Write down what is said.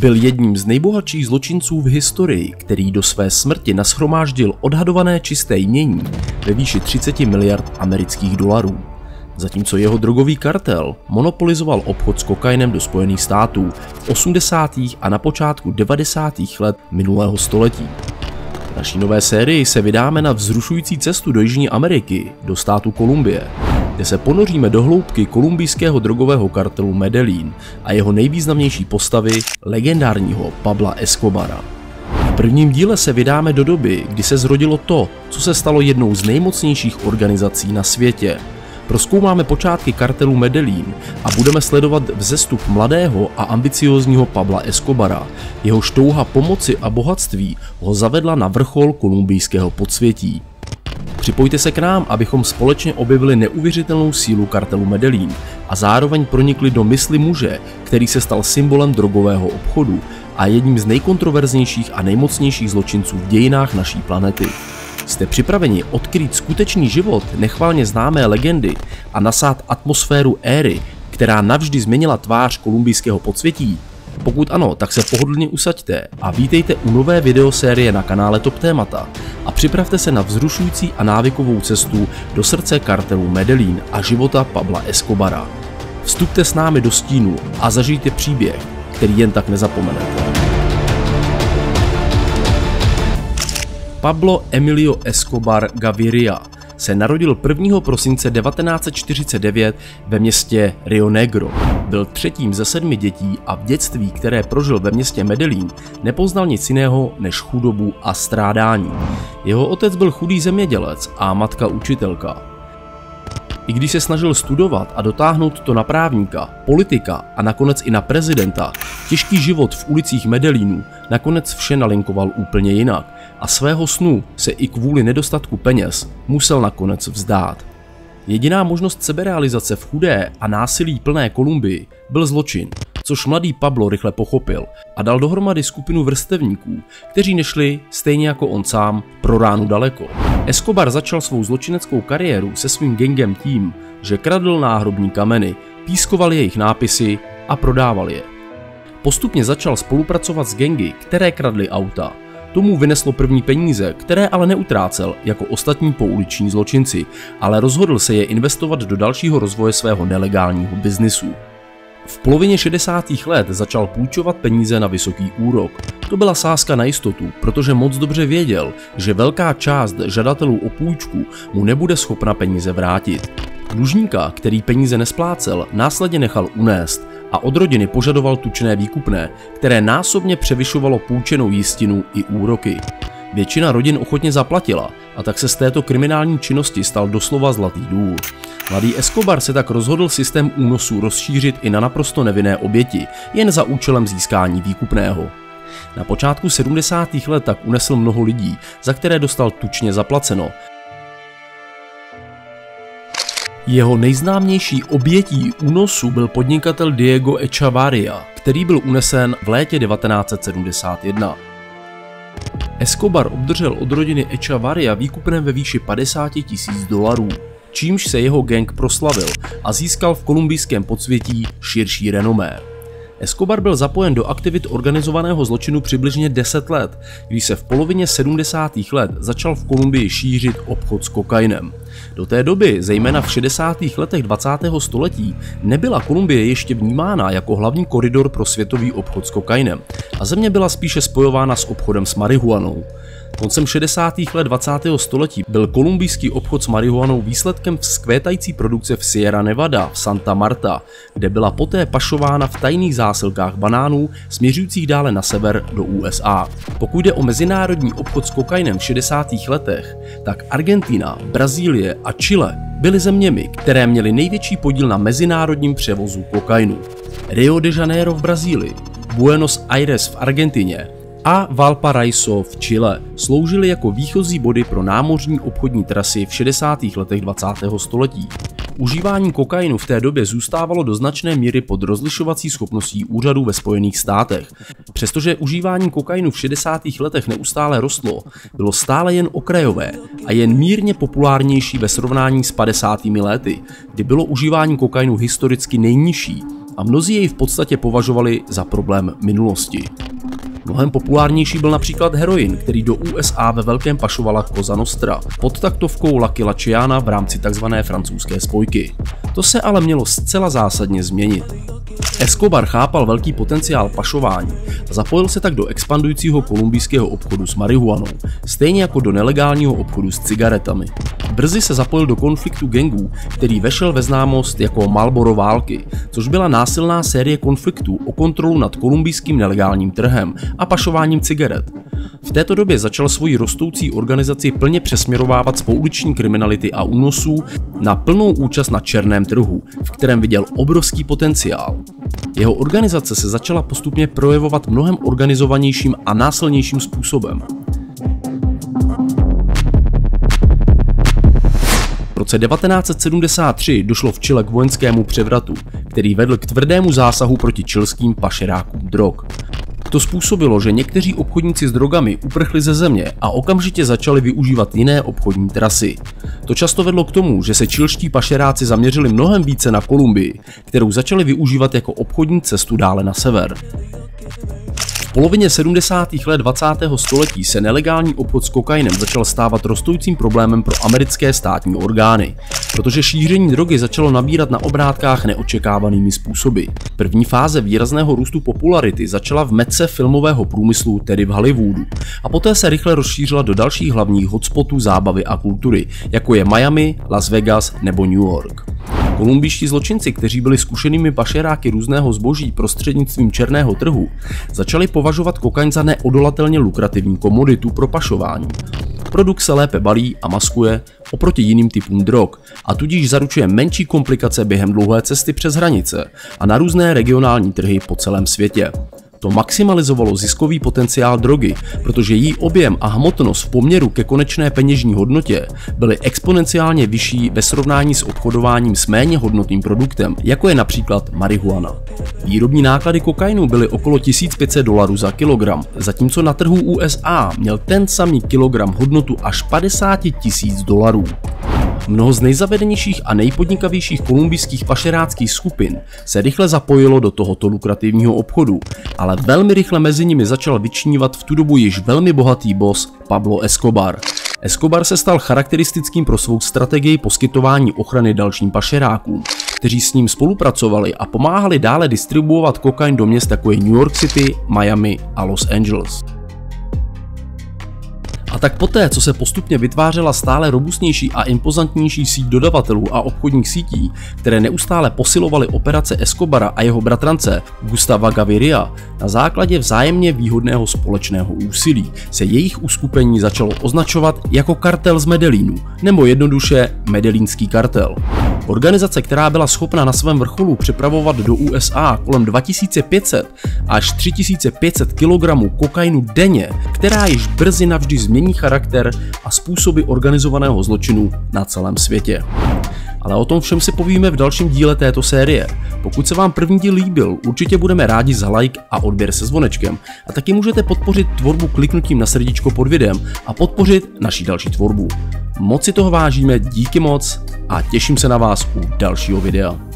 Byl jedním z nejbohatších zločinců v historii, který do své smrti nashromáždil odhadované čisté jmění ve výši 30 miliard amerických dolarů. Zatímco jeho drogový kartel monopolizoval obchod s kokainem do Spojených států v 80. a na počátku 90. let minulého století. V naší nové sérii se vydáme na vzrušující cestu do Jižní Ameriky, do státu Kolumbie, kde se ponoříme do hloubky kolumbijského drogového kartelu Medellín a jeho nejvýznamnější postavy, legendárního Pabla Escobara. V prvním díle se vydáme do doby, kdy se zrodilo to, co se stalo jednou z nejmocnějších organizací na světě. Proskoumáme počátky kartelu Medellín a budeme sledovat vzestup mladého a ambiciózního Pabla Escobara. Jeho štouha pomoci a bohatství ho zavedla na vrchol kolumbijského podsvětí. Připojte se k nám, abychom společně objevili neuvěřitelnou sílu kartelu Medellín a zároveň pronikli do mysli muže, který se stal symbolem drogového obchodu a jedním z nejkontroverznějších a nejmocnějších zločinců v dějinách naší planety. Jste připraveni odkrýt skutečný život nechvalně známé legendy a nasát atmosféru éry, která navždy změnila tvář kolumbijského podsvětí? Pokud ano, tak se pohodlně usaďte a vítejte u nové videosérie na kanále Top Témata a připravte se na vzrušující a návykovou cestu do srdce kartelu Medellín a života Pabla Escobara. Vstupte s námi do stínu a zažijte příběh, který jen tak nezapomenete. Pablo Emilio Escobar Gaviria se narodil 1. prosince 1949 ve městě Rio Negro. Byl třetím ze sedmi dětí a v dětství, které prožil ve městě Medellín, nepoznal nic jiného než chudobu a strádání. Jeho otec byl chudý zemědělec a matka učitelka. I když se snažil studovat a dotáhnout to na právníka, politika a nakonec i na prezidenta, těžký život v ulicích Medellínu nakonec vše nalinkoval úplně jinak a svého snu se i kvůli nedostatku peněz musel nakonec vzdát. Jediná možnost seberealizace v chudé a násilí plné Kolumbii byl zločin, což mladý Pablo rychle pochopil a dal dohromady skupinu vrstevníků, kteří nešli, stejně jako on sám, pro ránu daleko. Escobar začal svou zločineckou kariéru se svým gengem tím, že kradl náhrobní kameny, pískoval jejich nápisy a prodával je. Postupně začal spolupracovat s gengy, které kradly auta, Tomu vyneslo první peníze, které ale neutrácel jako ostatní pouliční zločinci, ale rozhodl se je investovat do dalšího rozvoje svého nelegálního biznisu. V polovině 60. let začal půjčovat peníze na vysoký úrok. To byla sázka na jistotu, protože moc dobře věděl, že velká část žadatelů o půjčku mu nebude schopna peníze vrátit. Dlužníka, který peníze nesplácel, následně nechal unést a od rodiny požadoval tučné výkupné, které násobně převyšovalo půjčenou jistinu i úroky. Většina rodin ochotně zaplatila a tak se z této kriminální činnosti stal doslova zlatý důl. Mladý Escobar se tak rozhodl systém únosů rozšířit i na naprosto nevinné oběti, jen za účelem získání výkupného. Na počátku 70. let tak unesl mnoho lidí, za které dostal tučně zaplaceno jeho nejznámější obětí únosu byl podnikatel Diego Echavarria, který byl unesen v létě 1971. Escobar obdržel od rodiny Echavarria výkupné ve výši 50 tisíc dolarů, čímž se jeho gang proslavil a získal v kolumbijském podsvětí širší renomé. Escobar byl zapojen do aktivit organizovaného zločinu přibližně 10 let, když se v polovině 70. let začal v Kolumbii šířit obchod s kokainem. Do té doby, zejména v 60. letech 20. století, nebyla Kolumbie ještě vnímána jako hlavní koridor pro světový obchod s kokainem a země byla spíše spojována s obchodem s marihuanou. Koncem 60. let 20. století byl kolumbijský obchod s marihuanou výsledkem vzkvétající produkce v Sierra Nevada v Santa Marta, kde byla poté pašována v tajných zásilkách banánů směřujících dále na sever do USA. Pokud jde o mezinárodní obchod s kokainem v 60. letech, tak Argentina, Brazílie a Chile byly zeměmi, které měly největší podíl na mezinárodním převozu kokainu. Rio de Janeiro v Brazílii, Buenos Aires v Argentině, a Valparaiso v Chile sloužily jako výchozí body pro námořní obchodní trasy v 60. letech 20. století. Užívání kokainu v té době zůstávalo do značné míry pod rozlišovací schopností úřadů ve Spojených státech. Přestože užívání kokainu v 60. letech neustále rostlo, bylo stále jen okrajové a jen mírně populárnější ve srovnání s 50. lety, kdy bylo užívání kokainu historicky nejnižší a mnozí jej v podstatě považovali za problém minulosti. Mnohem populárnější byl například heroin, který do USA ve velkém pašovala Cosa Nostra pod taktovkou Lucky Laciana v rámci tzv. francouzské spojky. To se ale mělo zcela zásadně změnit. Escobar chápal velký potenciál pašování a zapojil se tak do expandujícího kolumbijského obchodu s marihuanou, stejně jako do nelegálního obchodu s cigaretami. Brzy se zapojil do konfliktu gangů, který vešel ve známost jako Malboro války, což byla násilná série konfliktů o kontrolu nad kolumbijským nelegálním trhem a pašováním cigaret. V této době začal svoji rostoucí organizaci plně přesměrovávat z pouliční kriminality a únosů na plnou účast na černém trhu, v kterém viděl obrovský potenciál. Jeho organizace se začala postupně projevovat mnohem organizovanějším a násilnějším způsobem. V roce 1973 došlo v Chile k vojenskému převratu, který vedl k tvrdému zásahu proti čilským pašerákům drog. To způsobilo, že někteří obchodníci s drogami uprchli ze země a okamžitě začali využívat jiné obchodní trasy. To často vedlo k tomu, že se čilští pašeráci zaměřili mnohem více na Kolumbii, kterou začali využívat jako obchodní cestu dále na sever. Polovině 70. let 20. století se nelegální obchod s kokainem začal stávat rostoucím problémem pro americké státní orgány, protože šíření drogy začalo nabírat na obrátkách neočekávanými způsoby. První fáze výrazného růstu popularity začala v metce filmového průmyslu, tedy v Hollywoodu, a poté se rychle rozšířila do dalších hlavních hotspotů zábavy a kultury, jako je Miami, Las Vegas nebo New York. Kolumbijští zločinci, kteří byli zkušenými pašeráky různého zboží prostřednictvím černého trhu, začali považovat kokain za neodolatelně lukrativní komoditu pro pašování. Produkt se lépe balí a maskuje oproti jiným typům drog a tudíž zaručuje menší komplikace během dlouhé cesty přes hranice a na různé regionální trhy po celém světě. To maximalizovalo ziskový potenciál drogy, protože její objem a hmotnost v poměru ke konečné peněžní hodnotě byly exponenciálně vyšší ve srovnání s obchodováním s méně hodnotným produktem, jako je například marihuana. Výrobní náklady kokainu byly okolo 1500 dolarů za kilogram, zatímco na trhu USA měl ten samý kilogram hodnotu až 50 tisíc dolarů. Mnoho z nejzavedenějších a nejpodnikavějších kolumbijských pašeráckých skupin se rychle zapojilo do tohoto lukrativního obchodu, ale velmi rychle mezi nimi začal vyčnívat v tu dobu již velmi bohatý boss Pablo Escobar. Escobar se stal charakteristickým pro svou strategii poskytování ochrany dalším pašerákům, kteří s ním spolupracovali a pomáhali dále distribuovat kokain do měst jako je New York City, Miami a Los Angeles. A tak poté, co se postupně vytvářela stále robustnější a impozantnější síť dodavatelů a obchodních sítí, které neustále posilovaly operace Escobara a jeho bratrance Gustava Gaviria, na základě vzájemně výhodného společného úsilí se jejich uskupení začalo označovat jako kartel z Medellínu, nebo jednoduše Medellínský kartel. Organizace, která byla schopna na svém vrcholu přepravovat do USA kolem 2500 až 3500 kg kokainu denně, která již brzy navždy změní charakter a způsoby organizovaného zločinu na celém světě. Ale o tom všem si povíme v dalším díle této série. Pokud se vám první díl líbil, určitě budeme rádi za like a odběr se zvonečkem. A taky můžete podpořit tvorbu kliknutím na srdíčko pod videem a podpořit naší další tvorbu. Moc si toho vážíme, díky moc a těším se na vás u dalšího videa.